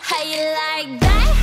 how you like that?